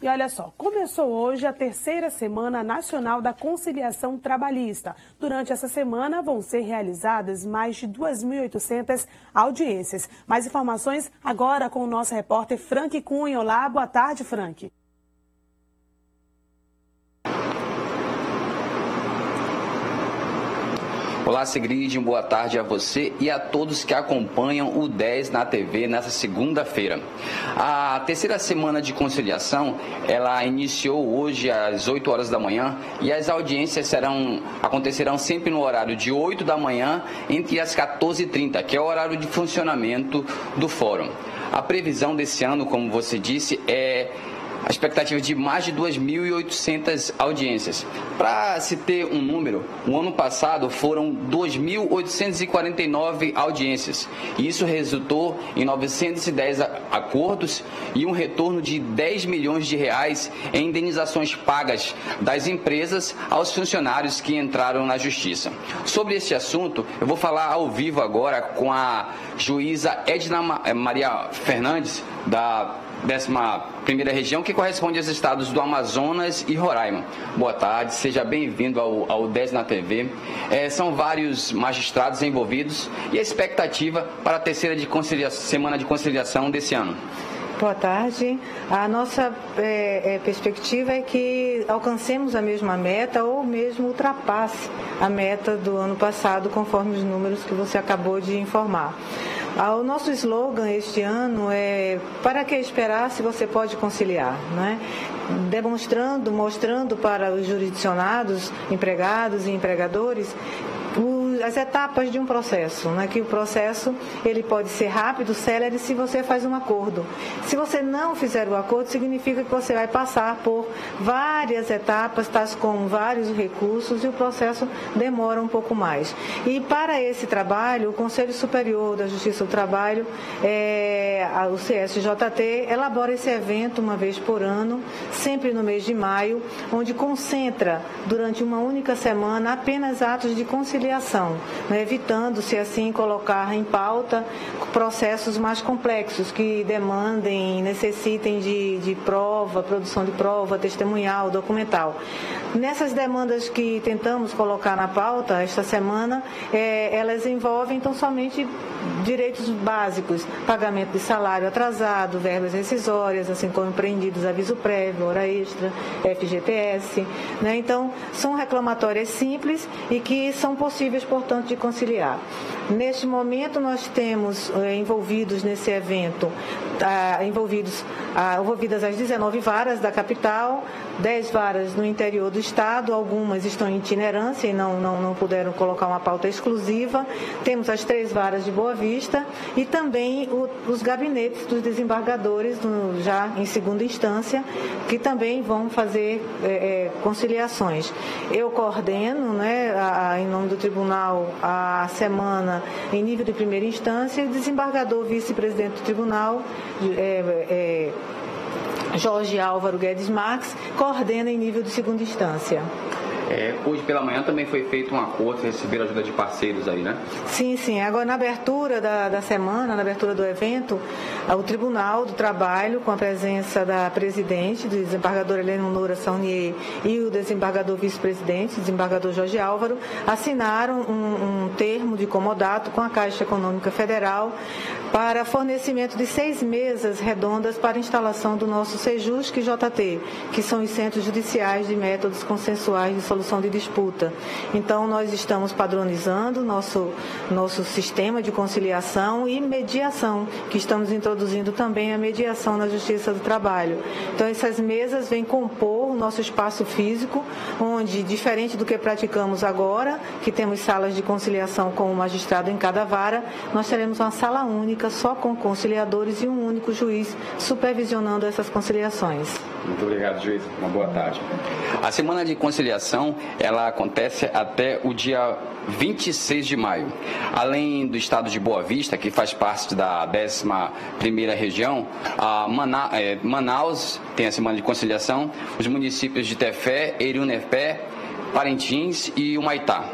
E olha só, começou hoje a terceira Semana Nacional da Conciliação Trabalhista. Durante essa semana vão ser realizadas mais de 2.800 audiências. Mais informações agora com o nosso repórter Frank Cunha. Olá, boa tarde, Frank. Olá, Sigrid, boa tarde a você e a todos que acompanham o 10 na TV nessa segunda-feira. A terceira semana de conciliação, ela iniciou hoje às 8 horas da manhã e as audiências serão acontecerão sempre no horário de 8 da manhã entre as 14h30, que é o horário de funcionamento do fórum. A previsão desse ano, como você disse, é a expectativa de mais de 2.800 audiências. Para se ter um número, o ano passado foram 2.849 audiências. Isso resultou em 910 acordos e um retorno de 10 milhões de reais em indenizações pagas das empresas aos funcionários que entraram na justiça. Sobre esse assunto, eu vou falar ao vivo agora com a juíza Edna Maria Fernandes, da 11 região, que corresponde aos estados do Amazonas e Roraima. Boa tarde, seja bem-vindo ao, ao 10 na TV. É, são vários magistrados envolvidos e a expectativa para a terceira de semana de conciliação desse ano. Boa tarde. A nossa é, é, perspectiva é que alcancemos a mesma meta ou mesmo ultrapasse a meta do ano passado, conforme os números que você acabou de informar. Ah, o nosso slogan este ano é para que esperar se você pode conciliar, né? demonstrando, mostrando para os jurisdicionados, empregados e empregadores as etapas de um processo, né? que o processo ele pode ser rápido, célere, se você faz um acordo. Se você não fizer o acordo, significa que você vai passar por várias etapas, tais como vários recursos, e o processo demora um pouco mais. E para esse trabalho, o Conselho Superior da Justiça do Trabalho, é, o CSJT, elabora esse evento uma vez por ano, sempre no mês de maio, onde concentra durante uma única semana apenas atos de conciliação né, evitando-se assim colocar em pauta processos mais complexos que demandem, necessitem de, de prova, produção de prova, testemunhal, documental. Nessas demandas que tentamos colocar na pauta esta semana, é, elas envolvem então somente direitos básicos, pagamento de salário atrasado, verbas rescisórias, assim como empreendidos aviso prévio, hora extra, FGTS. Né? Então, são reclamatórias simples e que são possíveis, portanto, de conciliar. Neste momento, nós temos eh, envolvidos nesse evento, ah, envolvidos, ah, envolvidas as 19 varas da capital, 10 varas no interior do estado, algumas estão em itinerância e não, não, não puderam colocar uma pauta exclusiva. Temos as três varas de Boa Vista e também o, os gabinetes dos desembargadores, no, já em segunda instância, que também vão fazer é, conciliações. Eu coordeno, né, a, em nome do tribunal, a semana em nível de primeira instância, e o desembargador vice-presidente do tribunal, é, é, Jorge Álvaro Guedes Marques, coordena em nível de segunda instância. É, hoje pela manhã também foi feito um acordo, receber ajuda de parceiros aí, né? Sim, sim. Agora, na abertura da, da semana, na abertura do evento, o Tribunal do Trabalho, com a presença da presidente, do desembargador Helena Noura Saunier e o desembargador vice-presidente, desembargador Jorge Álvaro, assinaram um, um termo de comodato com a Caixa Econômica Federal para fornecimento de seis mesas redondas para instalação do nosso Sejusc e JT, que são os centros judiciais de métodos consensuais de solução de disputa. Então, nós estamos padronizando nosso, nosso sistema de conciliação e mediação, que estamos introduzindo também a mediação na Justiça do Trabalho. Então, essas mesas vêm compor nosso espaço físico, onde, diferente do que praticamos agora, que temos salas de conciliação com o magistrado em cada vara, nós teremos uma sala única só com conciliadores e um único juiz supervisionando essas conciliações. Muito obrigado, juiz. Uma boa tarde. A semana de conciliação, ela acontece até o dia 26 de maio. Além do estado de Boa Vista, que faz parte da 11ª região, a é, Manaus tem a semana de conciliação, os municípios de Tefé, Eriunepé, Parintins e Humaitá.